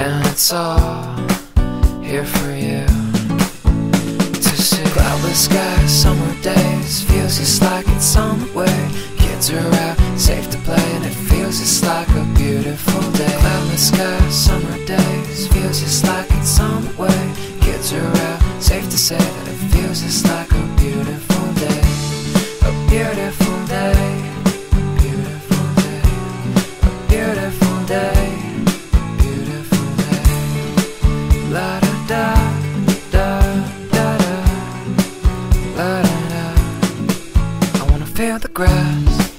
and it's all here for you to see. Cloudless sky, summer days, feels just like it's on the way. Kids are out, safe to play, and it feels just like a beautiful day. Cloudless sky, summer days, feels just like it's on the way. Kids are out, safe to say that it feels just like a beautiful day. A beautiful feel the grass